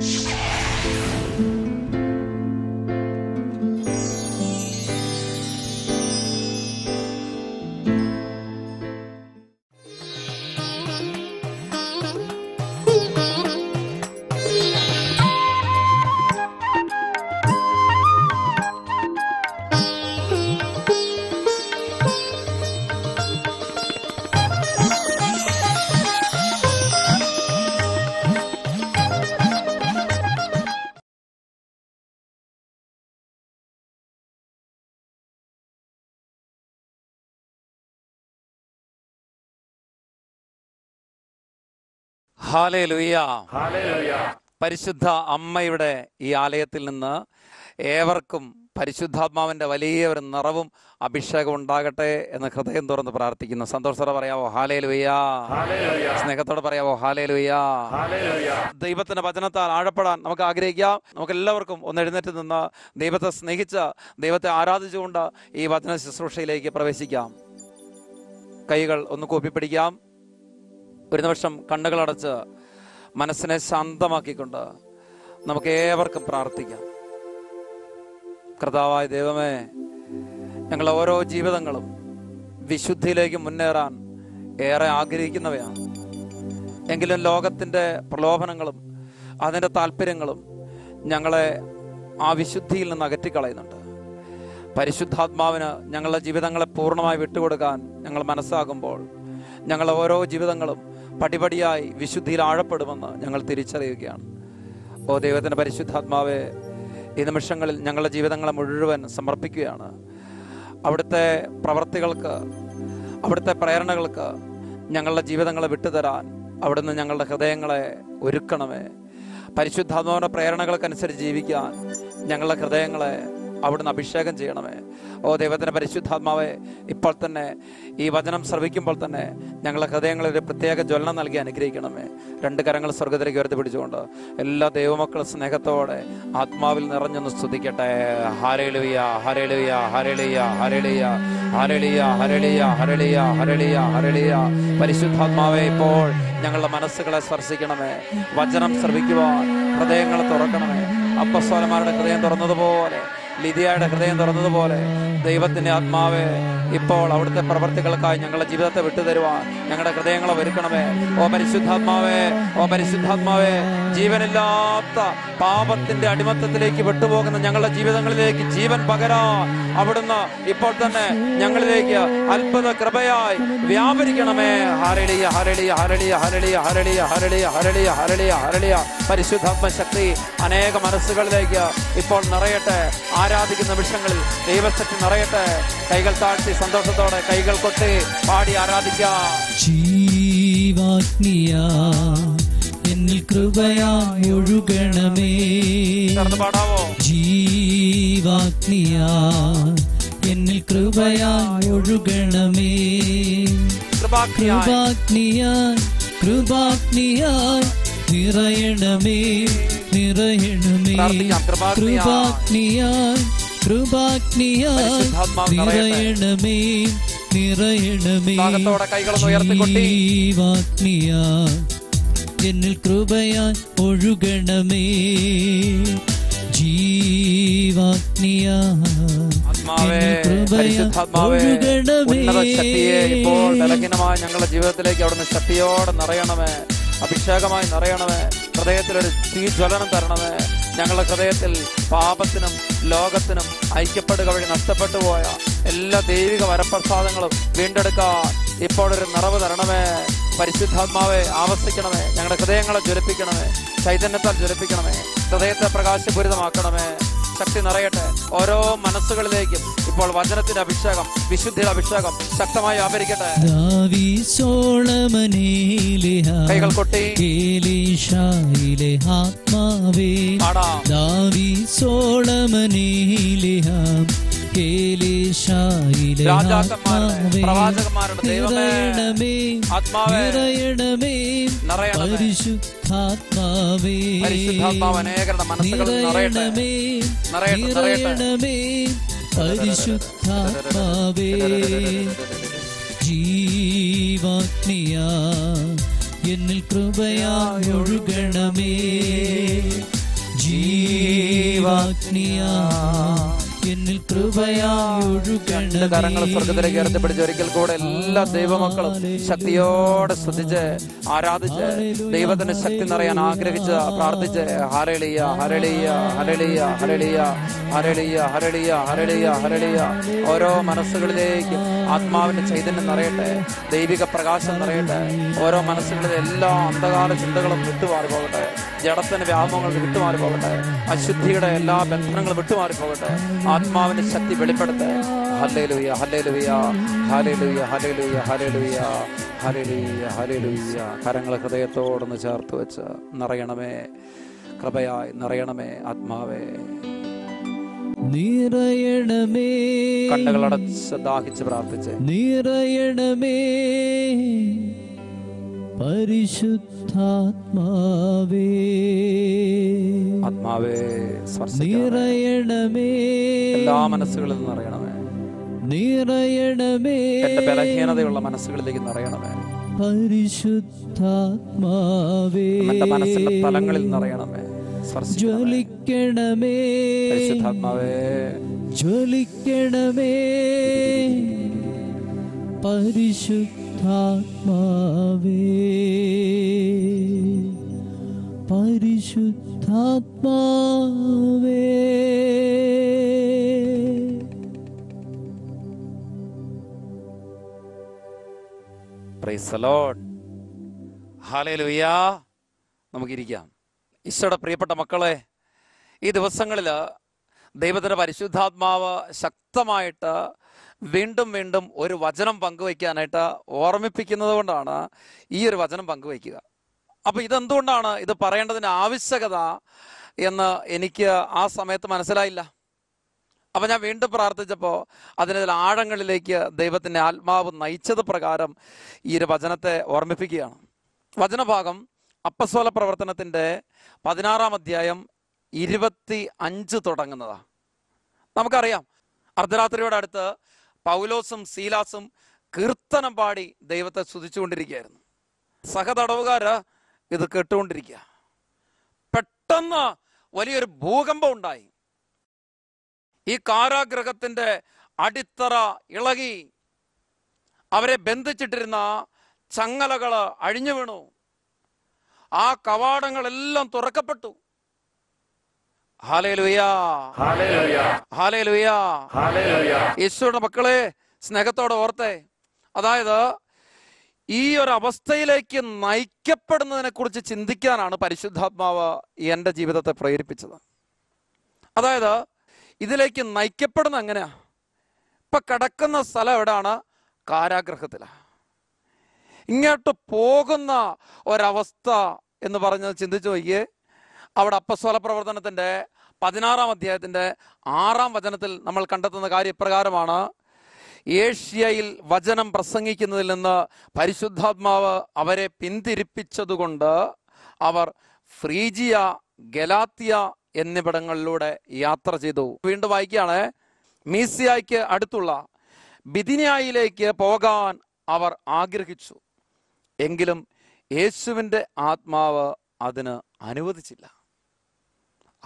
Shh. ഹാലേ പരിശുദ്ധ അമ്മയുടെ ഈ ആലയത്തിൽ നിന്ന് ഏവർക്കും പരിശുദ്ധാത്മാവിന്റെ വലിയ ഒരു നിറവും അഭിഷേകം ഉണ്ടാകട്ടെ എന്ന് ഹൃദയം തുറന്ന് പ്രാർത്ഥിക്കുന്നു. സന്തോഷത്തോടെ പറയാവോ? ഹാലേ ലുയ്യാ സ്നേഹത്തോടെ പറയാവോ? ഹാലേ ലുയ്യാ ദൈവത്തിന്റെ വചനത്താൽ ആഴപ്പെടാൻ നമുക്ക് ആഗ്രഹിക്കാം. നമുക്ക് എല്ലാവർക്കും ഒന്ന് എഴുന്നേറ്റ് നിന്ന് ദൈവത്തെ സ്നേഹിച്ച് ദൈവത്തെ ആരാധിച്ചുകൊണ്ട് ഈ വചന ശുശ്രൂഷയിലേക്ക് പ്രവേശിക്കാം. കൈകൾ ഒന്ന് കൂപ്പിപ്പിടിക്കാം. ഒരു നിമിഷം കണ്ണുകളടച്ച് മനസ്സിനെ ശാന്തമാക്കിക്കൊണ്ട് നമുക്ക് ഏവർക്കും പ്രാർത്ഥിക്കാം. കർത്താവായ ദൈവമേ ഞങ്ങൾ ഓരോ ജീവിതങ്ങളും വിശുദ്ധിയിലേക്ക് മുന്നേറാൻ ഏറെ ആഗ്രഹിക്കുന്നവയാണ്. എങ്കിലും ലോകത്തിന്റെ പ്രലോഭനങ്ങളും അതിന്റെ താല്പര്യങ്ങളും ഞങ്ങളെ ആ വിശുദ്ധിയിൽ നിന്ന് അകറ്റിക്കളയുന്നുണ്ട്. പരിശുദ്ധാത്മാവിന് ഞങ്ങളുടെ ജീവിതങ്ങളെ പൂർണമായി വിട്ടുകൊടുക്കാൻ ഞങ്ങൾ മനസ്സാകുമ്പോൾ ഞങ്ങളുടെ ഓരോ ജീവിതങ്ങളും പടിപടിയായി വിശുദ്ധിയിൽ ആഴപ്പെടുമെന്ന് ഞങ്ങൾ തിരിച്ചറിയുകയാണ്. ഓ ദൈവത്തിന്റെ പരിശുദ്ധാത്മാവെ ഈ നിമിഷങ്ങളിൽ ഞങ്ങളുടെ ജീവിതങ്ങളെ മുഴുവൻ സമർപ്പിക്കുകയാണ്. അവിടുത്തെ പ്രവർത്തികൾക്ക് അവിടുത്തെ പ്രേരണകൾക്ക് ഞങ്ങളുടെ ജീവിതങ്ങളെ വിട്ടുതരാൻ അവിടുന്ന് ഞങ്ങളുടെ ഹൃദയങ്ങളെ ഒരുക്കണമേ. പരിശുദ്ധാത്മാവിന്റെ പ്രേരണകൾക്കനുസരിച്ച് ജീവിക്കാൻ ഞങ്ങളുടെ ഹൃദയങ്ങളെ അവിടുന്ന് അഭിഷേകം ചെയ്യണമേ. ഓ ദൈവത്തിന്റെ പരിശുദ്ധാത്മാവെ ഇപ്പോൾ തന്നെ ഈ വചനം ശ്രവിക്കുമ്പോൾ തന്നെ ഞങ്ങളുടെ ഹൃദയങ്ങളിൽ ഒരു പ്രത്യേക ജ്വലനം നൽകി അനുഗ്രഹിക്കണമേ. രണ്ട് കരങ്ങൾ സ്വർഗത്തിലേക്ക് ഉയർത്തി പിടിച്ചുകൊണ്ട് എല്ലാ ദൈവമക്കളും സ്നേഹത്തോടെ ആത്മാവിൽ നിറഞ്ഞൊന്ന് സ്തുതിക്കട്ടെ. ഹരളിയ ഹരളിയ ഹരളിയ ഹരളിയ ഹരളിയ ഹരളിയ ഹരളിയ ഹരളിയ ഹരളിയ പരിശുദ്ധാത്മാവെ ഇപ്പോൾ ഞങ്ങളുടെ മനസ്സുകളെ സ്പർശിക്കണമേ. വചനം ശ്രവിക്കുവാൻ ഹൃദയങ്ങളെ തുറക്കണമേ. അപ്പസ്വാലന്മാരുടെ ഹൃദയം തുറന്നതുപോലെ ലിതിയയുടെ ഹൃദയം തുറന്നതുപോലെ ദൈവത്തിന്റെ ആത്മാവെ ഇപ്പോൾ അവിടുത്തെ പ്രവർത്തികൾക്കായി ഞങ്ങളുടെ ജീവിതത്തെ വിട്ടുതരുവാൻ ഞങ്ങളുടെ ഹൃദയങ്ങളെ ഒരുക്കണമേ. ഓ പരിശുദ്ധാത്മാവേ ഓ പരിശുദ്ധാത്മാവേ ജീവനില്ലാത്ത പാപത്തിന്റെ അടിമത്തത്തിലേക്ക് വിട്ടുപോകുന്ന ഞങ്ങളുടെ ജീവിതങ്ങളിലേക്ക് ജീവൻ പകരാൻ അവിടുന്ന് ഇപ്പോൾ തന്നെ ഞങ്ങളിലേക്ക് അത്ഭുത കൃപയായി വ്യാപരിക്കണമേ. ഹരളിയ ഹരളിയ ഹരളിയ ഹരളിയ ഹരളിയ ഹരളിയ ഹരളിയ ഹരളിയ ഹരളിയ. പരിശുദ്ധാത്മ ശക്തി അനേക മനസ്സുകളിലേക്ക് ഇപ്പോൾ നിറയട്ടെ. ആരാധിക്കുന്ന നിമിഷങ്ങളിൽ ദൈവശക്തി നിറയട്ടെ. കൈകൾ താഴ്ത്തി സന്തോഷത്തോടെ കൈകൾ കൊട്ടി പാടി ആരാധിക്കാം. ജീവാഗ്നിയാ. കൃപയായൊഴുകണമേ. ജീവാഗ്നിയാ എന്നിൽ കൃപയായൊഴുകണമേ. കൃപാഗ്നിയാ കൃപാഗ്നിയാ നിറയണമേ നിറയണമേ. കൃപാഗ്നിയാ കൃപാഗ്നിയാ നിറയണമേ നിറയണമേ. ജീവാഗ്നിയാ എന്നിൽ കൃപയാൽ ഒഴുകണമേ. ഇപ്പോൾ ബലഹീനമായ ഞങ്ങളുടെ ജീവിതത്തിലേക്ക് അവിടുന്ന് ശക്തിയോടെ നിറയണമേ. അഭിഷേകമായി നിറയണമേ. ഹൃദയത്തിലൊരു തീ ജ്വലനം തരണമേ. ഞങ്ങളുടെ ഹൃദയത്തിൽ പാപത്തിനും ലോകത്തിനും ഐക്യപ്പെടുക വഴി നഷ്ടപ്പെട്ടു പോയ എല്ലാ ദൈവിക വരപ്രസാദങ്ങളും വീണ്ടെടുക്കാൻ ഇപ്പോഴൊരു നിറവ് തരണമേ. പരിശുദ്ധാത്മാവെ ആവസിക്കണമേ. ഞങ്ങളുടെ ഹൃദയങ്ങളെ ജ്വലിപ്പിക്കണമേ. ചൈതന്യത്താൽ ജ്വലിപ്പിക്കണമേ. ഹൃദയത്തെ പ്രകാശപൂരിതമാക്കണമേ. ശക്തി നിറയട്ടെ. ഓരോ മനസ്സുകളിലേക്കും ഇപ്പോൾ വചനത്തിന്റെ അഭിഷേകം വിശുദ്ധിയുടെ അഭിഷേകം ശക്തമായി സോളമനേലെ കൈകൾ കൊട്ടി. ആത്മാവേ. ദാവി പരിശുദ്ധാത്മാവേ നിറയണമേ നിറയണമേ പരിശുദ്ധാത്മാവേ. ജീവാഗ്നിയ എന്നിൽ കൃപയായൊഴുകണമേ ജീവാഗ്നിയ എന്നിൽ രണ്ട് കരങ്ങൾ സ്വർഗത്തിലേക്ക് ഉയർത്തിപ്പിടിച്ച് ഒരിക്കൽ കൂടെ എല്ലാ ദൈവമക്കളും ശക്തിയോടെ ശ്രദ്ധിച്ച് ആരാധിച്ച് ദൈവത്തിന്റെ ശക്തി നിറയാൻ ആഗ്രഹിച്ച് പ്രാർത്ഥിച്ച് ഹരളിയ ഹരളിയ ഹരളിയ ഹരളിയ ഹരളിയ ഹരളിയ ഹരളിയ ഹരളിയ. ഓരോ മനസ്സുകളിലേക്കും ആത്മാവിന്റെ ചൈതന്യം നിറയട്ടെ ദൈവിക പ്രകാശം നിറയട്ടെ. ഓരോ മനസ്സുകളിലെ എല്ലാ അന്ധകാല ചിന്തകളും വിട്ടുമാറി പോകട്ടെ. ജഡത്തിന്റെ വ്യാമോഹങ്ങൾ വിട്ടുമാറി പോകട്ടെ. അശുദ്ധിയുടെ എല്ലാ ബന്ധനങ്ങളും വിട്ടുമാറി പോകട്ടെ. ആത്മാവിന്റെ ശക്തി വെളിപ്പെടുത്തെ hallelujah hallelujah hallelujah hallelujah hallelujah hallelujah hallelujah. കരങ്ങൾ ഹൃദയത്തോടൊന്ന് ചേർത്ത് വെച്ച് നിറയണമേ. കൃപയായി നിറയണമേ ആത്മാവേ. നിറയണമേ. കണ്ണുകളടച്ച് ദാഹിച്ച് പ്രാർത്ഥിച്ച്. നിറയണമേ. പരിശുദ്ധാത്മാവേ ആത്മാവേ നിറയണമേ. എല്ലാ മനസ്സുകളിൽ നിറയണമേ. നിറയണമേ. എന്റെ ബലഹീനതയുള്ള മനസ്സുകളിലേക്ക് നിറയണമേ. പരിശുദ്ധാത്മാവേ എന്റെ മനസ്സിന്റെ തലങ്ങളിൽ നിറയണമേ. ജ്വലിക്കണമേ. പരിശുദ്ധാത്മാവേ. ജ്വലിക്കണമേ. പരിശുദ്ധാത്മാവേ. പരിശുദ്ധാത്മാവേ. ഹല്ലേലൂയ നമുക്കിരിക്കാം. ഈശോയുടെ പ്രിയപ്പെട്ട മക്കളെ ഈ ദിവസങ്ങളിൽ ദൈവത്തിന്റെ പരിശുദ്ധാത്മാവ് ശക്തമായിട്ട് വീണ്ടും വീണ്ടും ഒരു വചനം പങ്കുവയ്ക്കാനായിട്ട് ഓർമ്മിപ്പിക്കുന്നത് കൊണ്ടാണ് ഈ ഒരു വചനം പങ്കുവയ്ക്കുക. അപ്പൊ ഇതെന്തുകൊണ്ടാണ് ഇത് പറയേണ്ടതിന്റെ ആവശ്യകത എന്ന് എനിക്ക് ആ സമയത്ത് മനസ്സിലായില്ല. അപ്പൊ ഞാൻ വീണ്ടും പ്രാർത്ഥിച്ചപ്പോൾ അതിനെ ആഴങ്ങളിലേക്ക് ദൈവത്തിന്റെ ആത്മാവ് നയിച്ചത് പ്രകാരം ഈ ഒരു വചനത്തെ ഓർമ്മിപ്പിക്കുകയാണ്. വചനഭാഗം അപ്പസ്വല പ്രവർത്തനത്തിന്റെ പതിനാറാം അധ്യായം ഇരുപത്തി അഞ്ച് തുടങ്ങുന്നതാ. നമുക്കറിയാം. അർദ്ധരാത്രിയോട് അടുത്ത് പൗലോസും സീലാസും കീർത്തനം പാടി ദൈവത്തെ സ്തുതിച്ചുകൊണ്ടിരിക്കുകയായിരുന്നു. സഹതടവുകാര് ഇത് കേട്ടുകൊണ്ടിരിക്കുക. പെട്ടെന്ന് വലിയൊരു ഭൂകമ്പം ഉണ്ടായി. ഈ കാരാഗ്രഹത്തിന്റെ അടിത്തറ ഇളകി. അവരെ ബന്ധിച്ചിട്ടിരുന്ന ചങ്ങലകൾ അഴിഞ്ഞു വീണു. ആ കവാടങ്ങളെല്ലാം തുറക്കപ്പെട്ടു. യേശുയുടെ മക്കളെ സ്നേഹത്തോടെ ഓർത്തെ. അതായത് ഈ ഒരു അവസ്ഥയിലേക്ക് നയിക്കപ്പെടുന്നതിനെ കുറിച്ച് ചിന്തിക്കാനാണ് പരിശുദ്ധാത്മാവ് എന്റെ ജീവിതത്തെ പ്രേരിപ്പിച്ചത്. അതായത് ഇതിലേക്ക് നയിക്കപ്പെടുന്ന എങ്ങനെയാ? ഇപ്പൊ കിടക്കുന്ന സ്ഥലം എവിടാണ് കാരാഗ്രഹത്തിലാണ് ഇങ്ങോട്ട് പോകുന്ന ഒരവസ്ഥ എന്ന് പറഞ്ഞത് ചിന്തിച്ചു നോക്കിയേ. അവിടെ അപ്പസ്വല പ്രവർത്തനത്തിന്റെ പതിനാറാം അധ്യായത്തിന്റെ ആറാം വചനത്തിൽ നമ്മൾ കണ്ടെത്തുന്ന കാര്യം ഇപ്രകാരമാണ് ഏഷ്യയിൽ വചനം പ്രസംഗിക്കുന്നതിൽ നിന്ന് പരിശുദ്ധാത്മാവ് അവരെ പിന്തിരിപ്പിച്ചതുകൊണ്ട് അവർ ഫ്രീജിയ ഗലാത്തിയ എന്നിവിടങ്ങളിലൂടെ യാത്ര ചെയ്തു. വീണ്ടും വായിക്കുകയാണ് മീസിയായ്ക്ക് അടുത്തുള്ള ബിദിനിയായിലേക്ക് പോകാൻ അവർ ആഗ്രഹിച്ചു. എങ്കിലും യേശുവിന്റെ ആത്മാവ് അതിന് അനുവദിച്ചില്ല.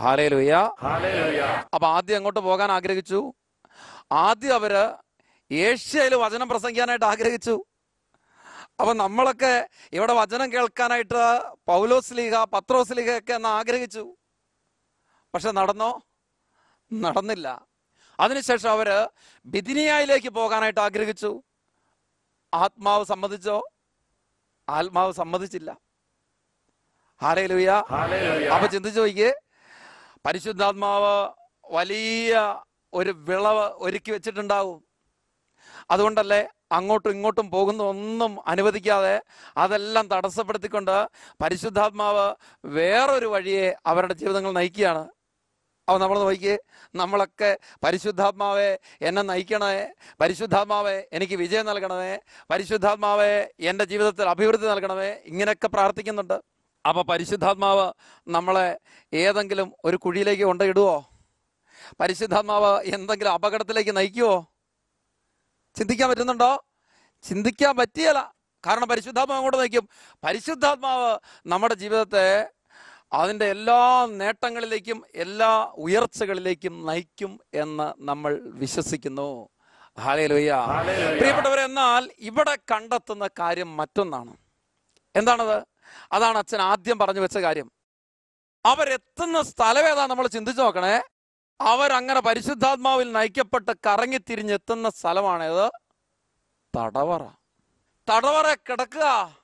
ഹാലേലുയ്യ അപ്പൊ ആദ്യം അങ്ങോട്ട് പോകാൻ ആഗ്രഹിച്ചു? ആദ്യം അവർ ഏഷ്യയിൽ വചനം പ്രസംഗിക്കാനായിട്ട് ആഗ്രഹിച്ചു. അപ്പൊ നമ്മളൊക്കെ ഇവിടെ വചനം കേൾക്കാനായിട്ട് പൗലോസ് ലീഗ പത്രോസ് ലീഗ ഒക്കെ എന്ന് ആഗ്രഹിച്ചു. പക്ഷെ നടന്നോ? നടന്നില്ല. അതിനുശേഷം അവർ ബിദിനിയായിലേക്ക് പോകാനായിട്ട് ആഗ്രഹിച്ചു. ആത്മാവ് സമ്മതിച്ചോ? ആത്മാവ് സമ്മതിച്ചില്ല. ഹാലേലുയ. അപ്പൊ ചിന്തിച്ചു നോക്കിയേ പരിശുദ്ധാത്മാവ് വലിയ ഒരു വിളവ് ഒരുക്കി വെച്ചിട്ടുണ്ടാവും. അതുകൊണ്ടല്ലേ അങ്ങോട്ടും ഇങ്ങോട്ടും പോകുന്ന ഒന്നും അനുവദിക്കാതെ അതെല്ലാം തടസ്സപ്പെടുത്തിക്കൊണ്ട് പരിശുദ്ധാത്മാവ് വേറൊരു വഴിയെ അവരുടെ ജീവിതങ്ങൾ നയിക്കുകയാണ്. അപ്പോൾ നമ്മൾ നോക്കിയേ നമ്മളൊക്കെ പരിശുദ്ധാത്മാവെ എന്നെ നയിക്കണേ പരിശുദ്ധാത്മാവെ എനിക്ക് വിജയം നൽകണമേ പരിശുദ്ധാത്മാവെ എന്റെ ജീവിതത്തിൽ അഭിവൃദ്ധി നൽകണമേ ഇങ്ങനെയൊക്കെ പ്രാർത്ഥിക്കുന്നുണ്ട്. അപ്പോൾ പരിശുദ്ധാത്മാവ് നമ്മളെ ഏതെങ്കിലും ഒരു കുഴിയിലേക്ക് കൊണ്ടിടുവോ പരിശുദ്ധാത്മാവ് എന്തെങ്കിലും അപകടത്തിലേക്ക് നയിക്കുവോ? ചിന്തിക്കാൻ പറ്റുന്നുണ്ടോ? ചിന്തിക്കാൻ പറ്റിയല്ല. കാരണം പരിശുദ്ധാത്മാവ് അങ്ങോട്ട് നയിക്കും. പരിശുദ്ധാത്മാവ് നമ്മുടെ ജീവിതത്തെ അതിന്റെ എല്ലാ നേട്ടങ്ങളിലേക്കും എല്ലാ ഉയർച്ചകളിലേക്കും നയിക്കും എന്ന് നമ്മൾ വിശ്വസിക്കുന്നു. ഹാലയിലൊയ്യ പ്രിയപ്പെട്ടവരെ എന്നാൽ ഇവിടെ കണ്ടെത്തുന്ന കാര്യം മറ്റൊന്നാണ്. എന്താണത്? അതാണ് അച്ഛൻ ആദ്യം പറഞ്ഞു വെച്ച കാര്യം. അവരെത്തുന്ന സ്ഥലം ഏതാ നമ്മൾ ചിന്തിച്ചു നോക്കണേ. അവരങ്ങനെ പരിശുദ്ധാത്മാവിൽ നയിക്കപ്പെട്ട് കറങ്ങി തിരിഞ്ഞെത്തുന്ന സ്ഥലമാണേത് തടവറ. തടവറ കിടക്കുക.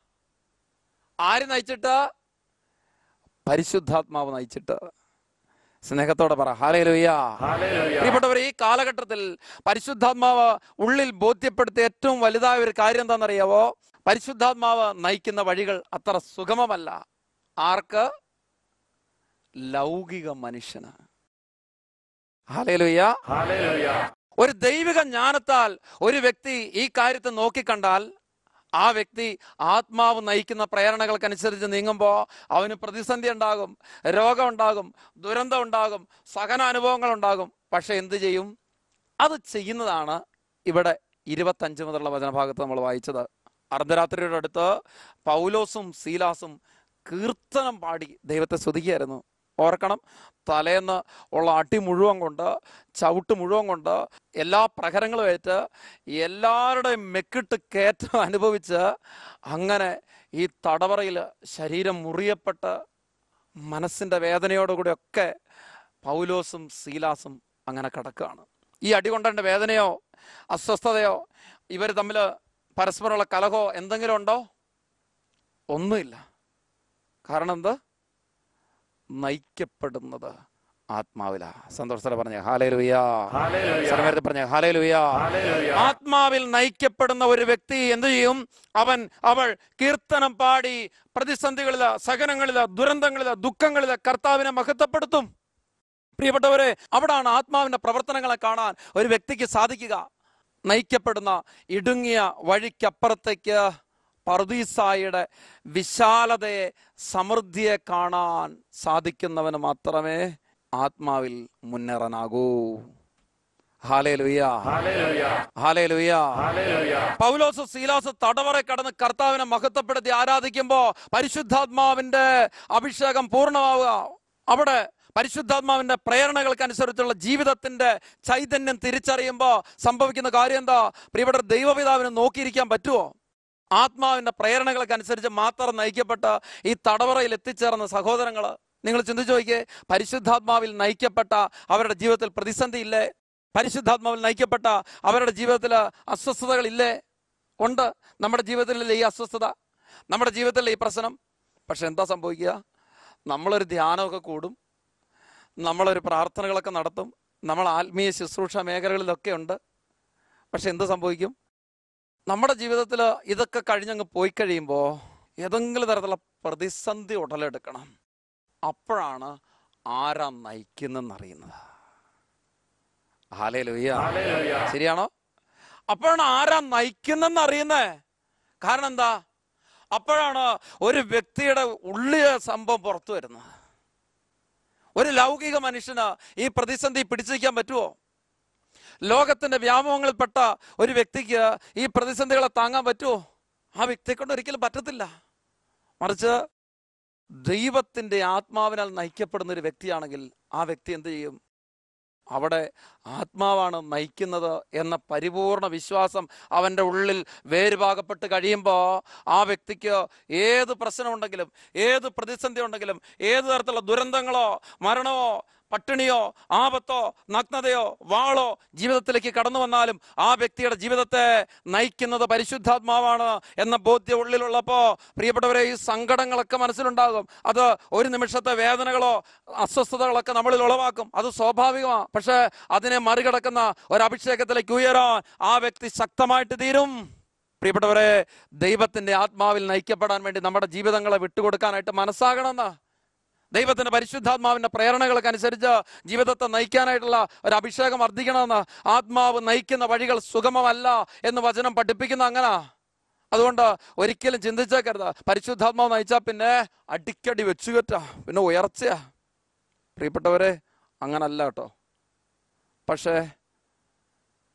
ആര് നയിച്ചിട്ട്? പരിശുദ്ധാത്മാവ് നയിച്ചിട്ട്. സ്നേഹത്തോടെ പറ. ഹാലേലുയ്യ പ്രിയപ്പെട്ടവർ ഈ കാലഘട്ടത്തിൽ പരിശുദ്ധാത്മാവ് ഉള്ളിൽ ബോധ്യപ്പെടുത്തിയ ഏറ്റവും വലുതായ ഒരു കാര്യം എന്താണെന്നറിയാവോ? പരിശുദ്ധാത്മാവ് നയിക്കുന്ന വഴികൾ അത്ര സുഗമമല്ല. ആർക്ക്? ലൗകിക മനുഷ്യന്. ഒരു ദൈവിക ജ്ഞാനത്താൽ ഒരു വ്യക്തി ഈ കാര്യത്തെ നോക്കിക്കണ്ടാൽ ആ വ്യക്തി ആത്മാവ് നയിക്കുന്ന പ്രേരണകൾക്കനുസരിച്ച് നീങ്ങുമ്പോൾ അവന് പ്രതിസന്ധി ഉണ്ടാകും രോഗം ഉണ്ടാകും ദുരന്തം ഉണ്ടാകും സഹന അനുഭവങ്ങൾ ഉണ്ടാകും. പക്ഷെ എന്ത് ചെയ്യും? അത് ചെയ്യുന്നതാണ് ഇവിടെ ഇരുപത്തഞ്ച് മുതലുള്ള വചനഭാഗത്ത് നമ്മൾ വായിച്ചത്. അർദ്ധരാത്രിയുടെ അടുത്ത് പൗലോസും സീലാസും കീർത്തനം പാടി ദൈവത്തെ സ്തുതിക്കുകയായിരുന്നു. ഓർക്കണം. തലേന്ന് ഉള്ള അടി മുഴുവൻ കൊണ്ട് ചവിട്ട് മുഴുവൻ കൊണ്ട് എല്ലാ പ്രഹരങ്ങളും ഏറ്റ് എല്ലാവരുടെയും മെക്കിട്ട് കയറ്റം അനുഭവിച്ച് അങ്ങനെ ഈ തടവറയിൽ ശരീരം മുറിയപ്പെട്ട് മനസ്സിന്റെ വേദനയോടുകൂടിയൊക്കെ പൗലോസും സീലാസും അങ്ങനെ കിടക്കുകയാണ്. ഈ അടി കൊണ്ടേണ്ട വേദനയോ അസ്വസ്ഥതയോ ഇവർ തമ്മിൽ പരസ്പരമുള്ള കലഹോ എന്തെങ്കിലും ഉണ്ടോ? ഒന്നുമില്ല. കാരണം എന്ത്? നയിക്കപ്പെടുന്നത് ആത്മാവില. സന്തോഷത്തോടെ പറഞ്ഞ ഹാലേ ലുയാ സമയത്ത് പറഞ്ഞ ഹാലേ ലുയാ ആത്മാവിൽ നയിക്കപ്പെടുന്ന ഒരു വ്യക്തി എന്ത് ചെയ്യും? അവൻ അവൾ കീർത്തനം പാടി പ്രതിസന്ധികളില സഹനങ്ങളില ദുരന്തങ്ങളില ദുഃഖങ്ങളില കർത്താവിനെ മഹത്വപ്പെടുത്തും. പ്രിയപ്പെട്ടവരെ അവിടാണ് ആത്മാവിന്റെ പ്രവർത്തനങ്ങളെ കാണാൻ ഒരു വ്യക്തിക്ക് സാധിക്കുക. നയിക്കപ്പെടുന്ന ഇടുങ്ങിയ വഴിക്കപ്പുറത്തേക്ക് പർദീസായുടെ വിശാലതയെ സമൃദ്ധിയെ കാണാൻ സാധിക്കുന്നവന് മാത്രമേ ആത്മാവിൽ മുന്നേറാനാകൂ. പൗലോസ് സീലാസ് തടവറ കടന്ന് കർത്താവിനെ മഹത്വപ്പെടുത്തി ആരാധിക്കുമ്പോ പരിശുദ്ധാത്മാവിന്റെ അഭിഷേകം പൂർണമാവുക. അവിടെ പരിശുദ്ധാത്മാവിന്റെ പ്രേരണകൾക്ക് അനുസരിച്ചുള്ള ജീവിതത്തിന്റെ ചൈതന്യം തിരിച്ചറിയുമ്പോൾ സംഭവിക്കുന്ന കാര്യം എന്താ? പ്രിയപ്പെട്ട ദൈവപിതാവിനെ നോക്കിയിരിക്കാൻ പറ്റുമോ ആത്മാവിന്റെ പ്രേരണകൾക്കനുസരിച്ച് മാത്രം നയിക്കപ്പെട്ട ഈ തടവറയിൽ എത്തിച്ചേർന്ന സഹോദരങ്ങൾ നിങ്ങൾ ചിന്തിച്ചു നോക്കിയേ പരിശുദ്ധാത്മാവിൽ നയിക്കപ്പെട്ട അവരുടെ ജീവിതത്തിൽ പ്രതിസന്ധി ഇല്ലേ? പരിശുദ്ധാത്മാവിൽ നയിക്കപ്പെട്ട അവരുടെ ജീവിതത്തിൽ അസ്വസ്ഥതകളില്ലേ ഉണ്ട്. നമ്മുടെ ജീവിതത്തിലെ ഈ അസ്വസ്ഥത? നമ്മുടെ ജീവിതത്തിലെ ഈ പ്രശ്നം? പക്ഷെ എന്താ സംഭവിക്കുക? നമ്മളൊരു ധ്യാനമൊക്കെ കൂടും. നമ്മളൊരു പ്രാർത്ഥനകളൊക്കെ നടത്തും. നമ്മൾ ആത്മീയ ശുശ്രൂഷ മേഖലകളിലൊക്കെ ഉണ്ട്. പക്ഷെ എന്ത് സംഭവിക്കും? നമ്മുടെ ജീവിതത്തിൽ ഇതൊക്കെ കഴിഞ്ഞങ്ങ് പോയി കഴിയുമ്പോൾ ഏതെങ്കിലും തരത്തിലുള്ള പ്രതിസന്ധി ഉടലെടുക്കണം. അപ്പോഴാണ് ആരാ നയിക്കുന്നെന്നറിയുന്നത് ഹാലേ ലുയ്യ ശരിയാണോ? അപ്പോഴാണ് ആരാ നയിക്കുന്നെന്ന് അറിയുന്നേ കാരണം എന്താ? അപ്പോഴാണ് ഒരു വ്യക്തിയുടെ ഉള്ളിയ സംഭവം പുറത്തു വരുന്നത്. ഒരു ലൗകിക മനുഷ്യന് ഈ പ്രതിസന്ധി പിടിച്ചിരിക്കാൻ പറ്റുമോ ലോകത്തിന്റെ വ്യാമോഹങ്ങളിൽപ്പെട്ട ഒരു വ്യക്തിക്ക് ഈ പ്രതിസന്ധികളെ താങ്ങാൻ പറ്റുമോ? ആ വ്യക്തിയെ കൊണ്ട് ഒരിക്കലും പറ്റത്തില്ല. മറിച്ച് ദൈവത്തിന്റെ ആത്മാവിനാൽ നയിക്കപ്പെടുന്ന ഒരു വ്യക്തിയാണെങ്കിൽ ആ വ്യക്തി എന്ത് ചെയ്യും? അവിടെ ആത്മാവാണ് നയിക്കുന്നത് എന്ന പരിപൂർണ വിശ്വാസം അവന്റെ ഉള്ളിൽ വേരുപാകപ്പെട്ട് കഴിയുമ്പോൾ ആ വ്യക്തിക്ക് ഏത് പ്രശ്നമുണ്ടെങ്കിലും ഏത് പ്രതിസന്ധി ഉണ്ടെങ്കിലും ഏത് തരത്തിലുള്ള ദുരന്തങ്ങളോ മരണമോ പട്ടിണിയോ ആപത്തോ നഗ്നതയോ വാളോ ജീവിതത്തിലേക്ക് കടന്നു വന്നാലും ആ വ്യക്തിയുടെ ജീവിതത്തെ നയിക്കുന്നത് പരിശുദ്ധാത്മാവാണ് എന്ന ബോധ്യം ഉള്ളിലുള്ളപ്പോ പ്രിയപ്പെട്ടവരെ ഈ സങ്കടങ്ങളൊക്കെ മനസ്സിലുണ്ടാകും. അത് ഒരു നിമിഷത്തെ വേദനകളോ അസ്വസ്ഥതകളൊക്കെ നമ്മളിൽ ഉളവാക്കും. അത് സ്വാഭാവികമാണ് പക്ഷേ അതിനെ മറികടക്കുന്ന ഒരു അഭിഷേകത്തിലേക്ക് ഉയരാൻ ആ വ്യക്തി ശക്തമായിട്ട് തീരും. പ്രിയപ്പെട്ടവരെ ദൈവത്തിന്റെ ആത്മാവിൽ നയിക്കപ്പെടാൻ വേണ്ടി നമ്മുടെ ജീവിതങ്ങളെ വിട്ടുകൊടുക്കാനായിട്ട് മനസ്സാകണമെന്ന്. ദൈവത്തിന്റെ പരിശുദ്ധാത്മാവിന്റെ പ്രേരണകൾക്കനുസരിച്ച് ജീവിതത്തെ നയിക്കാനായിട്ടുള്ള ഒരു അഭിഷേകം വർദ്ധിക്കണമെന്ന് ആത്മാവ് നയിക്കുന്ന വഴികൾ സുഗമമല്ല എന്ന് വചനം പഠിപ്പിക്കുന്ന അങ്ങനെ. അതുകൊണ്ട് ഒരിക്കലും ചിന്തിച്ചേക്കരുത്. പരിശുദ്ധാത്മാവ് നയിച്ചാൽ പിന്നെ അടിക്കടി വെച്ചുകറ്റാ പിന്നെ ഉയർച്ചയാ. പ്രിയപ്പെട്ടവരെ അങ്ങനല്ല കേട്ടോ. പക്ഷേ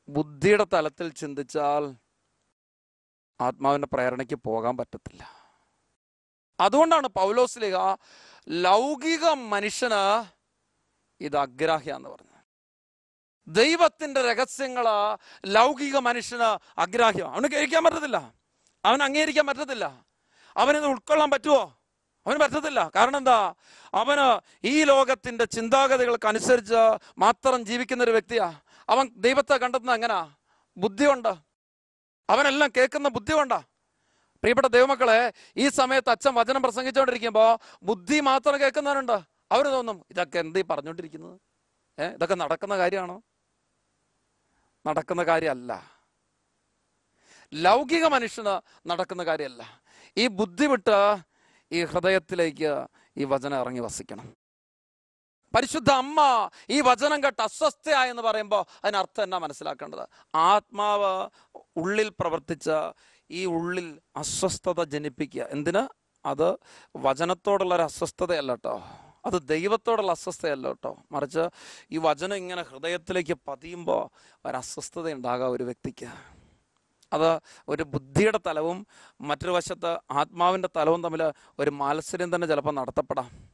ബുദ്ധിയുടെ തലത്തിൽ ചിന്തിച്ചാൽ ആത്മാവിന്റെ പ്രേരണയ്ക്ക് പോകാൻ പറ്റത്തില്ല. അതുകൊണ്ടാണ് പൗലോസ്ലിക ലൗകിക മനുഷ്യന് ഇത് അഗ്രാഹ്യ എന്ന് പറഞ്ഞത്. ദൈവത്തിന്റെ രഹസ്യങ്ങൾ ലൗകിക മനുഷ്യന് അഗ്രാഹ്യം അവന് കഴിക്കാൻ പറ്റത്തില്ല. അവൻ അംഗീകരിക്കാൻ പറ്റത്തില്ല. അവനിത് ഉൾക്കൊള്ളാൻ പറ്റുമോ അവന് പറ്റത്തില്ല. കാരണം എന്താ? അവന് ഈ ലോകത്തിന്റെ ചിന്താഗതികൾക്ക് അനുസരിച്ച് മാത്രം ജീവിക്കുന്ന ഒരു വ്യക്തിയാ. അവൻ ദൈവത്തെ കണ്ടെത്തുന്ന എങ്ങനാ? ബുദ്ധി കൊണ്ട് അവനെല്ലാം കേൾക്കുന്ന ബുദ്ധി കൊണ്ടാ പ്രിയപ്പെട്ട ദൈവമക്കളെ ഈ സമയത്ത് അച്ഛൻ വചനം പ്രസംഗിച്ചുകൊണ്ടിരിക്കുമ്പോൾ ബുദ്ധി മാത്രം കേൾക്കുന്നവരുണ്ട്? അവർ തോന്നും ഇതൊക്കെ എന്ത് പറഞ്ഞുകൊണ്ടിരിക്കുന്നത്? ഏ ഇതൊക്കെ നടക്കുന്ന കാര്യമാണോ? നടക്കുന്ന കാര്യമല്ല ലൗകിക മനുഷ്യന് നടക്കുന്ന കാര്യമല്ല ഈ ബുദ്ധി വിട്ട് ഈ ഹൃദയത്തിലേക്ക് ഈ വചനം ഇറങ്ങി വസിക്കണം. പരിശുദ്ധ അമ്മ ഈ വചനം കേട്ട് അസ്വസ്ഥയായെന്ന് പറയുമ്പോൾ അതിനർത്ഥം എന്നാ മനസ്സിലാക്കേണ്ടത്? ആത്മാവ് ഉള്ളിൽ പ്രവർത്തിച്ച ഈ ഉള്ളിൽ അസ്വസ്ഥത ജനിപ്പിക്കുക. എന്തിന്? അത് വചനത്തോടുള്ള ഒരു അസ്വസ്ഥതയല്ല കേട്ടോ അത് ദൈവത്തോടുള്ള അസ്വസ്ഥയല്ല കേട്ടോ മറിച്ച് ഈ വചനം ഇങ്ങനെ ഹൃദയത്തിലേക്ക് പതിയുമ്പോൾ ഒരു അസ്വസ്ഥത ഉണ്ടാകാം ഒരു വ്യക്തിക്ക്. അത് ഒരു ബുദ്ധിയുടെ തലവും മറ്റൊരു വശത്ത് ആത്മാവിന്റെ തലവും തമ്മിൽ ഒരു മാത്സര്യം തന്നെ ചിലപ്പോൾ നടത്തപ്പെടാം.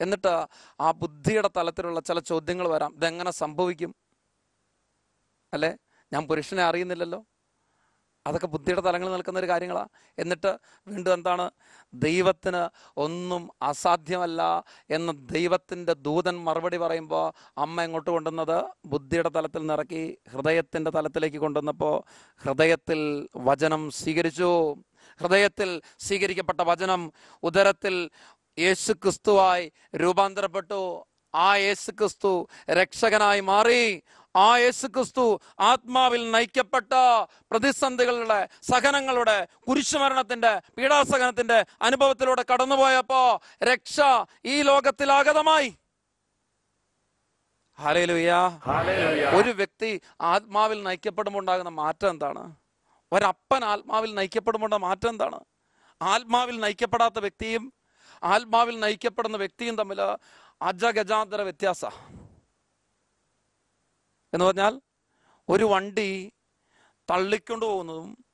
എന്നിട്ട് ആ ബുദ്ധിയുടെ തലത്തിലുള്ള ചില ചോദ്യങ്ങൾ വരാം. ഇതെങ്ങനെ സംഭവിക്കും? അല്ലേ? ഞാൻ പുരുഷനെ അറിയുന്നില്ലല്ലോ. അതൊക്കെ ബുദ്ധിയുടെ തലങ്ങളിൽ നിൽക്കുന്ന ഒരു കാര്യങ്ങളാണ് എന്നിട്ട് വീണ്ടും എന്താണ്? ദൈവത്തിന് ഒന്നും അസാധ്യമല്ല എന്ന് ദൈവത്തിന്റെ ദൂതൻ മറുപടി പറയുമ്പോൾ അമ്മ എങ്ങോട്ട് കൊണ്ടുവന്നത്? ബുദ്ധിയുടെ തലത്തിൽ നിറക്കി ഹൃദയത്തിന്റെ തലത്തിലേക്ക് കൊണ്ടുവന്നപ്പോൾ ഹൃദയത്തിൽ വചനം സ്വീകരിച്ചു. ഹൃദയത്തിൽ സ്വീകരിക്കപ്പെട്ട വചനം ഉദരത്തിൽ യേശു ക്രിസ്തുവായി രൂപാന്തരപ്പെട്ടു. ആ യേശു ക്രിസ്തു രക്ഷകനായി മാറി. ആ യേശു ക്രിസ്തു ആത്മാവിൽ നയിക്കപ്പെട്ട പ്രതിസന്ധികളുടെ സഹനങ്ങളുടെ കുരിശുമരണത്തിന്റെ പീഡാസഹനത്തിന്റെ അനുഭവത്തിലൂടെ കടന്നുപോയപ്പോ രക്ഷ ഈ ലോകത്തിൽ ആഗതമായി. ഹല്ലേലൂയ. ഒരു വ്യക്തി ആത്മാവിൽ നയിക്കപ്പെടുമ്പോൾ ഉണ്ടാകുന്ന മാറ്റം എന്താണ്? ഒരപ്പൻ ആത്മാവിൽ നയിക്കപ്പെടുമ്പോൾ മാറ്റം എന്താണ്? ആത്മാവിൽ നയിക്കപ്പെടാത്ത വ്യക്തിയും ആത്മാവിൽ നയിക്കപ്പെടുന്ന വ്യക്തിയും തമ്മിൽ അജഗജാന്തര വ്യത്യാസ. എന്ന് പറഞ്ഞാൽ ഒരു വണ്ടി തള്ളിക്കൊണ്ട് പോകുന്നതും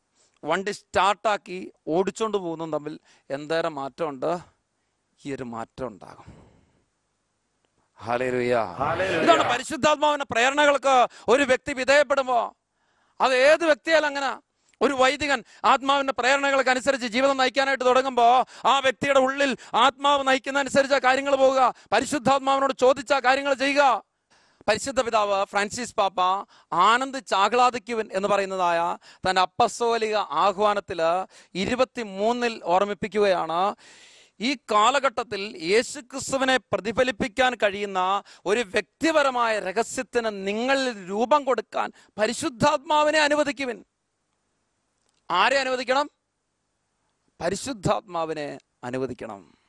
വണ്ടി സ്റ്റാർട്ടാക്കി ഓടിച്ചുകൊണ്ട് പോകുന്നതും തമ്മിൽ എന്തേരം മാറ്റമുണ്ട്? ഈ ഒരു മാറ്റം ഉണ്ടാകും. ഇതാണ് പരിശുദ്ധാത്മാവിന്റെ പ്രേരണകൾക്ക് ഒരു വ്യക്തി വിധേയപ്പെടുമ്പോ അത് ഏത് വ്യക്തിയാലും അങ്ങനെ. ഒരു വൈദികൻ ആത്മാവിന്റെ പ്രേരണകൾക്ക് അനുസരിച്ച് ജീവിതം നയിക്കാനായിട്ട് തുടങ്ങുമ്പോൾ ആ വ്യക്തിയുടെ ഉള്ളിൽ ആത്മാവ് നയിക്കുന്ന അനുസരിച്ച് കാര്യങ്ങൾ പോവുക. പരിശുദ്ധാത്മാവിനോട് ചോദിച്ച കാര്യങ്ങൾ ചെയ്യുക. പരിശുദ്ധ പിതാവ് ഫ്രാൻസിസ് പാപ്പ ആനന്ദ് ചാഹ്ലാദിക്കുവൻ എന്ന് പറയുന്നതായ തന്റെ അപ്പസ്തോലിക ആഹ്വാനത്തിൽ ഇരുപത്തി മൂന്നിൽ ഓർമ്മിപ്പിക്കുകയാണ്. ഈ കാലഘട്ടത്തിൽ യേശുക്രിസ്തുവിനെ പ്രതിഫലിപ്പിക്കാൻ കഴിയുന്ന ഒരു വ്യക്തിപരമായ രഹസ്യത്തിന് നിങ്ങളിൽ രൂപം കൊടുക്കാൻ പരിശുദ്ധാത്മാവിനെ അനുവദിക്കുവിൻ. ആരെ അനുവദിക്കണം? പരിശുദ്ധാത്മാവിനെ അനുവദിക്കണം.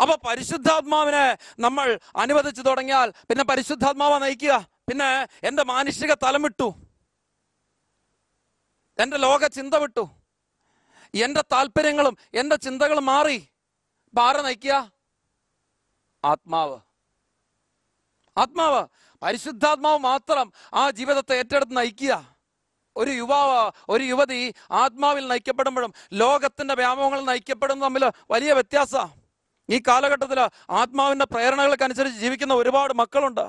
അപ്പൊ പരിശുദ്ധാത്മാവിനെ നമ്മൾ അനുവദിച്ചു തുടങ്ങിയാൽ പിന്നെ പരിശുദ്ധാത്മാവ നയിക്കുക. പിന്നെ എന്റെ മാനുഷിക തലം വിട്ടു. എന്റെ ലോക ചിന്ത വിട്ടു. എന്റെ താല്പര്യങ്ങളും എന്റെ ചിന്തകളും മാറി. ഭാര നയിക്കുക? ആത്മാവ്. ആത്മാവ്. പരിശുദ്ധാത്മാവ് മാത്രം ആ ജീവിതത്തെ ഏറ്റെടുത്ത് നയിക്കുക. ഒരു യുവാവ് ഒരു യുവതി ആത്മാവിൽ നയിക്കപ്പെടുമ്പോഴും ലോകത്തിന്റെ വ്യാമോഹങ്ങൾ നയിക്കപ്പെടുന്ന തമ്മിൽ വലിയ വ്യത്യാസ. ഈ കാലഘട്ടത്തിൽ ആത്മാവിന്റെ പ്രേരണകൾക്കനുസരിച്ച് ജീവിക്കുന്ന ഒരുപാട് മക്കളുണ്ട്.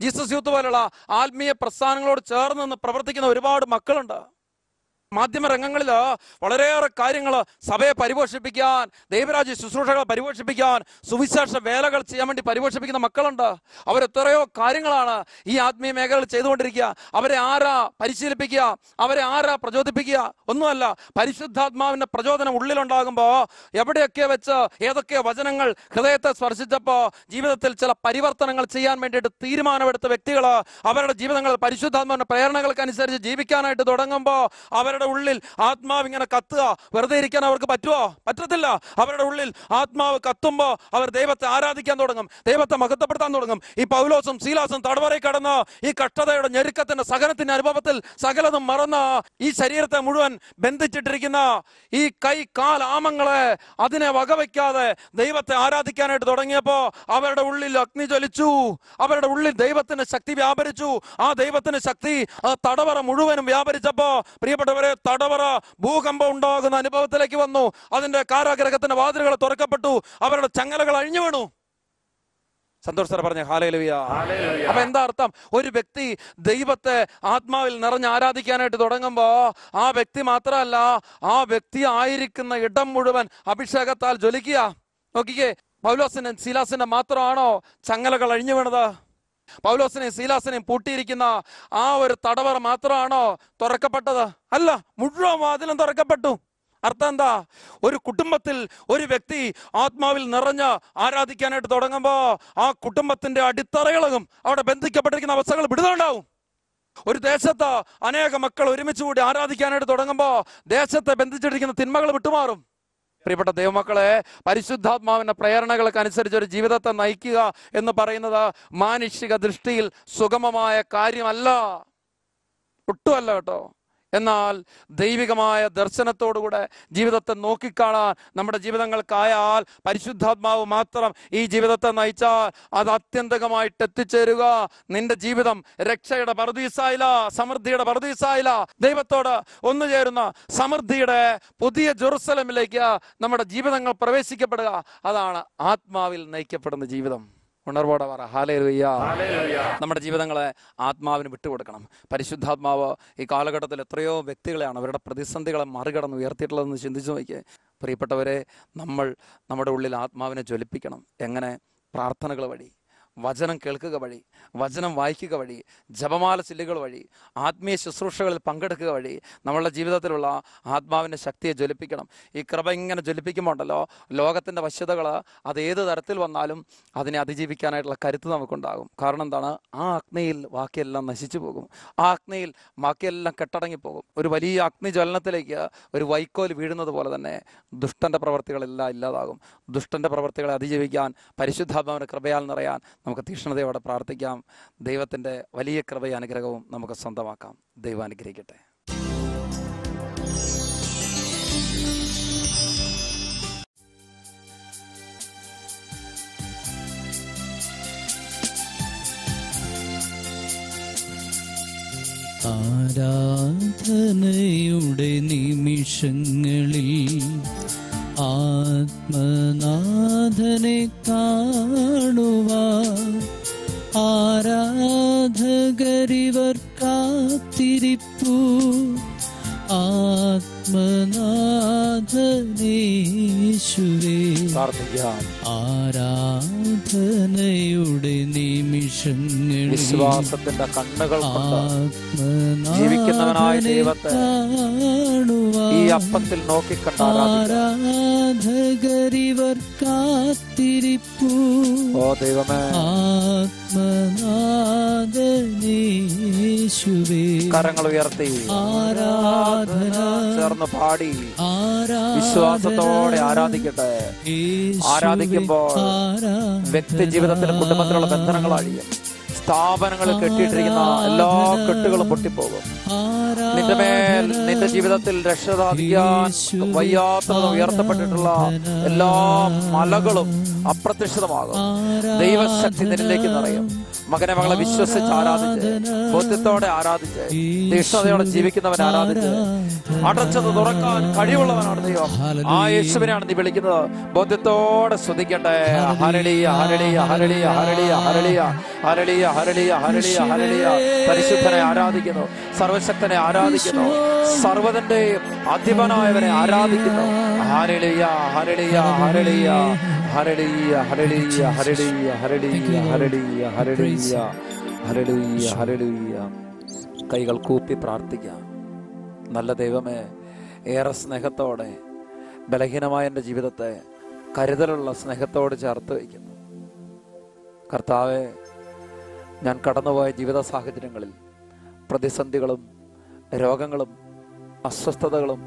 ജീസസ് യൂത്ത് പോലുള്ള ആത്മീയ പ്രസ്ഥാനങ്ങളോട് ചേർന്ന് നിന്ന് പ്രവർത്തിക്കുന്ന ഒരുപാട് മക്കളുണ്ട്. മാധ്യമ രംഗങ്ങളിൽ വളരെയേറെ കാര്യങ്ങൾ സഭയെ പരിപോഷിപ്പിക്കാൻ ദൈവരാജ്യ ശുശ്രൂഷകളെ പരിപോഷിപ്പിക്കാൻ സുവിശേഷ വേലകൾ ചെയ്യാൻ വേണ്ടി പരിപോഷിപ്പിക്കുന്ന മക്കളുണ്ട്. അവരെത്രയോ കാര്യങ്ങളാണ് ഈ ആത്മീയ മേഖലകൾ ചെയ്തുകൊണ്ടിരിക്കുക. അവരെ ആരാ പരിശീലിപ്പിക്കുക? അവരെ ആരാ പ്രചോദിപ്പിക്കുക? ഒന്നുമല്ല പരിശുദ്ധാത്മാവിന്റെ പ്രചോദനം ഉള്ളിലുണ്ടാകുമ്പോൾ എവിടെയൊക്കെ വെച്ച് ഏതൊക്കെ വചനങ്ങൾ ഹൃദയത്തെ സ്പർശിച്ചപ്പോൾ ജീവിതത്തിൽ ചില പരിവർത്തനങ്ങൾ ചെയ്യാൻ വേണ്ടിയിട്ട് തീരുമാനമെടുത്ത വ്യക്തികൾ അവരുടെ ജീവിതങ്ങൾ പരിശുദ്ധാത്മാവിന്റെ പ്രേരണകൾക്ക് അനുസരിച്ച് ജീവിക്കാനായിട്ട് തുടങ്ങുമ്പോൾ അവരുടെ അവരുടെ ഉള്ളിൽ ആത്മാവ് ഇങ്ങനെ കത്തുക. വെറുതെ ഇരിക്കാൻ അവർക്ക് പറ്റുമോ പറ്റത്തില്ല. അവരുടെ ഉള്ളിൽ ആത്മാവ് കത്തുമ്പോൾ അവർ ദൈവത്തെ ആരാധിക്കാൻ തുടങ്ങും. ദൈവത്തെ മഹത്വപ്പെടുത്താൻ തുടങ്ങും. ഈ പൗലോസും സീലാസും തടവറയിൽ കടന്ന് ഈ കഷ്ടതയുടെ ഞെരുക്കത്തിന്റെ സഹനത്തിന്റെ അനുഭവത്തിൽ സകലതും മറന്ന് ഈ ശരീരത്തെ മുഴുവൻ ബന്ധിച്ചിട്ടിരിക്കുന്ന ഈ കൈ കാൽ ആമങ്ങളെ അതിനെ വകവയ്ക്കാതെ ദൈവത്തെ ആരാധിക്കാനായിട്ട് തുടങ്ങിയപ്പോ അവരുടെ ഉള്ളിൽ അഗ്നി ജ്വലിച്ചു. അവരുടെ ഉള്ളിൽ ദൈവത്തിന്റെ ശക്തി വ്യാപരിച്ചു. ആ ദൈവത്തിന്റെ ശക്തി ആ തടവറ മുഴുവനും വ്യാപരിച്ചപ്പോ പ്രിയപ്പെട്ടവരെ തടവറ ഭൂകമ്പം ഉണ്ടാകുന്ന അനുഭവത്തിലേക്ക് വന്നു. അതിന്റെ കാരാഗ്രഹത്തിന്റെ വാതിലുകൾ തുറക്കപ്പെട്ടു. അവരുടെ ചങ്ങലകൾ അഴിഞ്ഞു വീണു. സന്തോഷ് സാർ പറഞ്ഞ ഹാലയിലുവിയ അപ്പൊ എന്താ അർത്ഥം? ഒരു വ്യക്തി ദൈവത്തെ ആത്മാവിൽ നിറഞ്ഞ് ആരാധിക്കാനായിട്ട് തുടങ്ങുമ്പോ ആ വ്യക്തി മാത്രമല്ല ആ വ്യക്തി ആയിരിക്കുന്ന ഇടം മുഴുവൻ അഭിഷേകത്താൽ ജ്വലിക്കുക. നോക്കിക്കേ പൗലോസിനും ശിലാസിന്റെ മാത്രമാണോ ചങ്ങലകൾ അഴിഞ്ഞു വീണത്? പൗലോസിനെയും സീലാസിനെയും പൂട്ടിയിരിക്കുന്ന ആ ഒരു തടവറ മാത്രമാണോ തുറക്കപ്പെട്ടത്? അല്ല മുഴുവൻ വാതിലും തുറക്കപ്പെട്ടു. അർത്ഥം എന്താ? ഒരു കുടുംബത്തിൽ ഒരു വ്യക്തി ആത്മാവിൽ നിറഞ്ഞ് ആരാധിക്കാനായിട്ട് തുടങ്ങുമ്പോ ആ കുടുംബത്തിന്റെ അടിത്തറകളും അവിടെ ബന്ധിക്കപ്പെട്ടിരിക്കുന്ന അവസ്ഥകൾ വിടുതലുണ്ടാവും. ഒരു ദേശത്ത് അനേക മക്കൾ ഒരുമിച്ച് കൂടി ആരാധിക്കാനായിട്ട് തുടങ്ങുമ്പോ ദേശത്തെ ബന്ധിച്ചിരിക്കുന്ന തിന്മകൾ വിട്ടുമാറും. പ്രിയപ്പെട്ട ദൈവമക്കളെ പരിശുദ്ധാത്മാവിന്റെ പ്രേരണകൾക്ക് അനുസരിച്ച് ഒരു ജീവിതത്തെ നയിക്കുക എന്ന് പറയുന്നത് മാനുഷിക ദൃഷ്ടിയിൽ സുഗമമായ കാര്യമല്ല. ഒട്ടുമല്ല കേട്ടോ. എന്നാൽ ദൈവികമായ ദർശനത്തോടുകൂടെ ജീവിതത്തെ നോക്കിക്കാണാൻ നമ്മുടെ ജീവിതങ്ങൾക്കായാൽ പരിശുദ്ധാത്മാവ് മാത്രം ഈ ജീവിതത്തെ നയിച്ചാൽ അത് അത്യന്തകമായിട്ട് എത്തിച്ചേരുക. നിന്റെ ജീവിതം രക്ഷയുടെ പറുദീസായില്ല സമൃദ്ധിയുടെ പറുദീസായില്ല ദൈവത്തോട് ഒന്നു ചേരുന്ന സമൃദ്ധിയുടെ പുതിയ ജെറുസലമിലേക്ക് നമ്മുടെ ജീവിതങ്ങൾ പ്രവേശിക്കപ്പെടുക. അതാണ് ആത്മാവിൽ നയിക്കപ്പെടുന്ന ജീവിതം. ഉണർവോടെ പറ. ഹാലേലുയ്യ നമ്മുടെ ജീവിതങ്ങളെ ആത്മാവിന് വിട്ടുകൊടുക്കണം. പരിശുദ്ധാത്മാവ് ഈ കാലഘട്ടത്തിൽ എത്രയോ വ്യക്തികളെയാണ് അവരുടെ പ്രതിസന്ധികളെ മറികടന്ന് ഉയർത്തിയിട്ടുള്ളതെന്ന് ചിന്തിച്ചു നോക്കിയേ. പ്രിയപ്പെട്ടവരെ നമ്മൾ നമ്മുടെ ഉള്ളിൽ ആത്മാവിനെ ജ്വലിപ്പിക്കണം. എങ്ങനെ? പ്രാർത്ഥനകൾ വഴി. വചനം കേൾക്കുക വഴി വചനം വായിക്കുക വഴി ജപമാല ചില്ലുകൾ വഴി ആത്മീയ ശുശ്രൂഷകളിൽ പങ്കെടുക്കുക വഴി നമ്മളുടെ ജീവിതത്തിലുള്ള ആത്മാവിന്റെ ശക്തിയെ ജ്വലിപ്പിക്കണം. ഈ കൃപ ഇങ്ങനെ ജ്വലിപ്പിക്കുമ്പോൾ ഉണ്ടല്ലോ ലോകത്തിന്റെ വശ്യതകൾ അത് ഏത് തരത്തിൽ വന്നാലും അതിനെ അതിജീവിക്കാനായിട്ടുള്ള കരുത്ത് നമുക്കുണ്ടാകും. കാരണം എന്താണ്? ആ അഗ്നിയിൽ ബാക്കിയെല്ലാം നശിച്ചു പോകും. ആ അഗ്നിയിൽ ബാക്കിയെല്ലാം കെട്ടടങ്ങിപ്പോകും. ഒരു വലിയ അഗ്നി ജ്വലനത്തിലേക്ക് ഒരു വൈക്കോൽ വീഴുന്നത് പോലെ തന്നെ ദുഷ്ടന്റെ പ്രവർത്തികളെല്ലാം ഇല്ലാതാകും. ദുഷ്ടന്റെ പ്രവർത്തികളെ അതിജീവിക്കാൻ പരിശുദ്ധാത്മാവിന്റെ കൃപയാൽ നിറയാൻ നമുക്ക് തീക്ഷ്ണതയോടെ പ്രാർത്ഥിക്കാം. ദൈവത്തിന്റെ വലിയ കൃപയും അനുഗ്രഹവും നമുക്ക് സ്വന്തമാക്കാം. ദൈവം അനുഗ്രഹിക്കട്ടെ. ആരാധനയുടെ വിശ്വാസത്തിന്റെ കണ്ണുകൾ കൊണ്ട് ജീവിക്കുന്നവനായ ദൈവത്തെ ഈ അപ്പത്തിൽ നോക്കിക്കണ്ട് ആരാധകരിവർ കാത്തിരിപ്പു ഓ ദൈവമേ. ആത്മനാഥനേശുവേ കരങ്ങൾ ഉയർത്തി. ആരാധന ചേർന്ന് പാടി. വിശ്വാസത്തോടെ ആരാധിക്കട്ടെ. ആരാധിക്കുമ്പോൾ വ്യക്തി ജീവിതത്തിലും കുടുംബത്തിലുള്ള ബന്ധനങ്ങൾ അഴിയും. സ്ഥാപനങ്ങളിൽ കെട്ടിയിട്ടിരിക്കുന്ന എല്ലാ കെട്ടുകളും പൊട്ടിപ്പോകും. നിന്റെ മേൽ നിന്റെ ജീവിതത്തിൽ രക്ഷതാധിക്കാൻ വയ്യാത്ത വയ്യാത്തതും ഉയർത്തപ്പെട്ടിട്ടുള്ള എല്ലാ മലകളും അപ്രത്യക്ഷിതമാകും. ദൈവശക്തി നിന്നിലേക്ക് നിറയും. മകനെ മകളെ വിശ്വസിച്ച് ആരാധിച്ച് ബോധ്യത്തോടെ ആരാധിച്ച് തീക്ഷ്ണതയോടെ ജീവിക്കുന്നവൻ ആരാധിച്ച് അടച്ചത് തുറക്കാൻ കഴിവുള്ളവനാണ് ദൈവം. ആ യേശുവിനാണ് നീ വിളിക്കുന്നത്. ബോധ്യത്തോടെ ശ്രദ്ധിക്കട്ടെ. ഹരളിയ ഹരളിയ ഹരളിയ ഹരളിയ ഹരളിയ ഹരളിയ ഹരളിയ ഹരളിയ ഹരളിയ പരിശുദ്ധനെ ആരാധിക്കുന്നു. സർവശക്തനെ ആരാധിക്കുന്നു. സർവതന്റെയും അധിപനായവനെ ആരാധിക്കുന്നു. ഹരളിയ ഹരളിയ ഹരളിയ Hallelujah, hallelujah, hallelujah, hallelujah, hallelujah, hallelujah, hallelujah, hallelujah. കൈകൾ കൂപ്പി പ്രാർത്ഥിക്കാം. നല്ല ദൈവമേ ഏറെ സ്നേഹത്തോടെ ബലഹീനമായ എന്റെ ജീവിതത്തെ കരുതലുള്ള സ്നേഹത്തോട് ചേർത്ത് വയ്ക്കുന്നു. കർത്താവെ ഞാൻ കടന്നുപോയ ജീവിത സാഹചര്യങ്ങളിൽ പ്രതിസന്ധികളും രോഗങ്ങളും അസ്വസ്ഥതകളും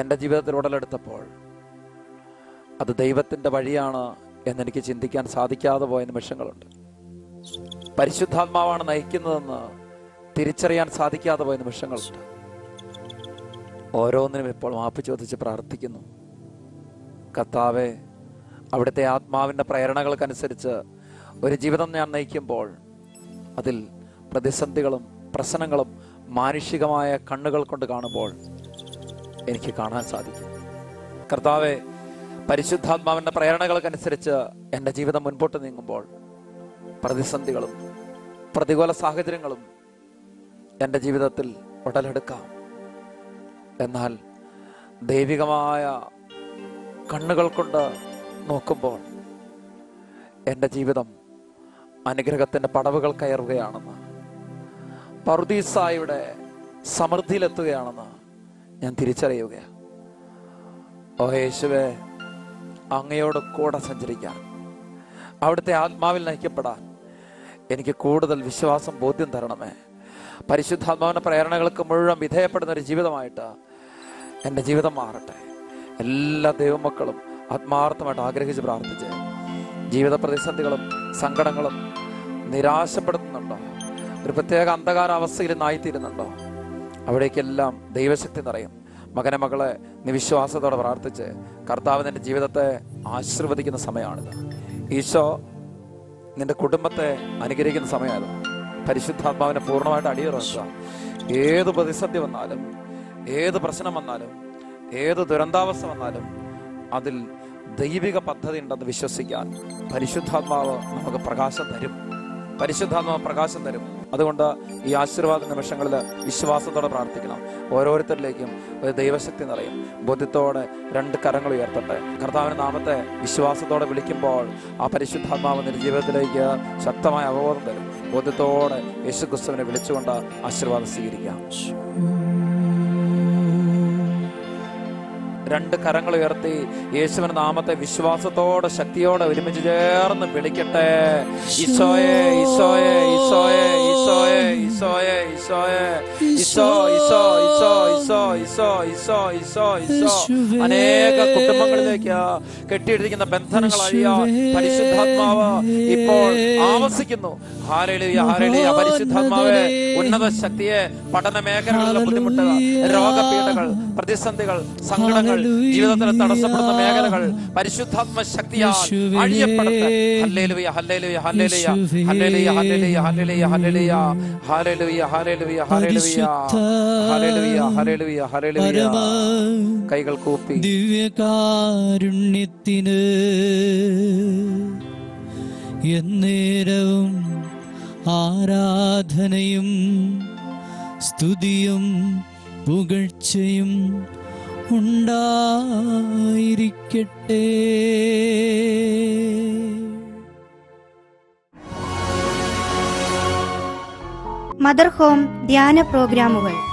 എന്റെ ജീവിതത്തിൽ ഉടലെടുത്തപ്പോൾ അത് ദൈവത്തിന്റെ വഴിയാണ് എന്നെനിക്ക് ചിന്തിക്കാൻ സാധിക്കാതെ പോയ നിമിഷങ്ങളുണ്ട്. പരിശുദ്ധാത്മാവാണ് നയിക്കുന്നതെന്ന് തിരിച്ചറിയാൻ സാധിക്കാതെ പോയ നിമിഷങ്ങളുണ്ട്. ഓരോന്നിനും ഇപ്പോൾ മാപ്പ് ചോദിച്ച് പ്രാർത്ഥിക്കുന്നു. കർത്താവെ അവിടുത്തെ ആത്മാവിന്റെ പ്രേരണകൾക്കനുസരിച്ച് ഒരു ജീവിതം ഞാൻ നയിക്കുമ്പോൾ അതിൽ പ്രതിസന്ധികളും പ്രശ്നങ്ങളും മാനുഷികമായ കണ്ണുകൾ കൊണ്ട് കാണുമ്പോൾ എനിക്ക് കാണാൻ സാധിക്കും. കർത്താവെ പരിശുദ്ധാത്മാവിന്റെ പ്രേരണകൾക്കനുസരിച്ച് എന്റെ ജീവിതം മുൻപോട്ട് നീങ്ങുമ്പോൾ പ്രതിസന്ധികളും പ്രതികൂല സാഹചര്യങ്ങളും എന്റെ ജീവിതത്തിൽ ഉടലെടുക്കാം. എന്നാൽ ദൈവികമായ കണ്ണുകൾ കൊണ്ട് നോക്കുമ്പോൾ എന്റെ ജീവിതം അനുഗ്രഹത്തിന്റെ പടവുകൾ കയറുകയാണെന്ന് പറുദീസായുടെ സമൃദ്ധിയിലെത്തുകയാണെന്ന് ഞാൻ തിരിച്ചറിയുകയാണ്. ഓ യേശുവേ അങ്ങയോട് കൂടെ സഞ്ചരിക്കാൻ. അവിടുത്തെ ആത്മാവിൽ നയിക്കപ്പെടാൻ എനിക്ക് കൂടുതൽ വിശ്വാസം ബോധ്യം തരണമേ. പരിശുദ്ധാത്മാവിന്റെ പ്രേരണകൾക്ക് മുഴുവൻ വിധേയപ്പെടുന്ന ഒരു ജീവിതമായിട്ട് എന്റെ ജീവിതം മാറട്ടെ. എല്ലാ ദൈവമക്കളും ആത്മാർത്ഥമായിട്ട് ആഗ്രഹിച്ച് പ്രാർത്ഥിച്ച് ജീവിത പ്രതിസന്ധികളും സങ്കടങ്ങളും നിരാശപ്പെടുത്തുന്നുണ്ടോ? ഒരു പ്രത്യേക അന്ധകാരാവസ്ഥയിൽ നായിത്തീരുന്നുണ്ടോ? അവിടേക്കെല്ലാം ദൈവശക്തി നിറയും. മകനെ മകളെ നിവിശ്വാസത്തോടെ പ്രാർത്ഥിച്ച് കർത്താവ് നിന്റെ ജീവിതത്തെ ആശീർവദിക്കുന്ന സമയമാണിത്. ഈശോ നിന്റെ കുടുംബത്തെ അനുഗ്രഹിക്കുന്ന സമയമാണ് പരിശുദ്ധാത്മാവിനെ പൂർണമായിട്ട് അടിയുറക്കുക ഏത് പ്രതിസന്ധി വന്നാലും ഏത് പ്രശ്നം വന്നാലും ഏത് ദുരന്താവസ്ഥ വന്നാലും അതിൽ ദൈവിക പദ്ധതി ഉണ്ടെന്ന് വിശ്വസിക്കാൻ പരിശുദ്ധാത്മാവ് നമുക്ക് പ്രകാശം തരും. പരിശുദ്ധാത്മാവ് പ്രകാശം തരും. അതുകൊണ്ട് ഈ ആശീർവാദ നിമിഷങ്ങളിൽ വിശ്വാസത്തോടെ പ്രാർത്ഥിക്കണം. ഓരോരുത്തരിലേക്കും ഒരു ദൈവശക്തി നിറയും. ബോധ്യത്തോടെ രണ്ട് കരങ്ങൾ ഉയർത്തട്ടെ. കർത്താവിന്റെ നാമത്തെ വിശ്വാസത്തോടെ വിളിക്കുമ്പോൾ ആ പരിശുദ്ധാത്മാവ് നിന്റെ ജീവിതത്തിലേക്ക് ശക്തമായ അവബോധം തരും. ബോധ്യത്തോടെ യേശു ക്രിസ്തുവിനെ വിളിച്ചുകൊണ്ട് ആശീർവാദം സ്വീകരിക്കാം. രണ്ട് കരങ്ങൾ ഉയർത്തി യേശുവിന്റെ നാമത്തെ വിശ്വാസത്തോടെ ശക്തിയോടെ ഒരുമിച്ച് ചേർന്ന് വിളിക്കട്ടെ. ഈശോയെ ഈശോയെ ഈശോയെ ഈശോയെ ഈശോയെ ഈശോയെ ഈശോ ഈശോ ഈശോ ഈശോ ഈശോ ഈശോ ഈശോ ഈശോ. അനേക കുടുംബങ്ങളിലേക്ക് കെട്ടിയിട്ടിരിക്കുന്ന ബന്ധനങ്ങൾ അഴിയാൻ പരിശുദ്ധാത്മാവ് ഇപ്പോൾ ആവസിക്കുന്നു. ഹാരളിയ ഉന്നത ശക്തിയെ പഠന മേഖലകളിലെ ബുദ്ധിമുട്ടുകൾ രോഗപീഠകൾ പ്രതിസന്ധികൾ സങ്കടങ്ങൾ ജീവിതത്തിൽ തടസ്സപ്പെടുന്ന മേഖലകൾ പരിശുദ്ധാത്മ ശക്തിയാൽ അഴിയപ്പെടട്ടെ. ഹല്ലേലൂയ hallelujah hallelujah. Hallelujah hallelujah hallelujah hallelujah. Hallelujah hallelujah hallelujah. Hallelujah hallelujah ഹല്ലേലൂയ. കൈകൾ കൂപ്പി. ദിവ്യകാരുണ്യത്തിന് എന്നേരവും ആരാധനയും സ്തുതിയും പുകഴ്ചയും ഉണ്ടായിരിക്കട്ടെ. മദർ ഹോം ധ്യാന പ്രോഗ്രാമുകൾ.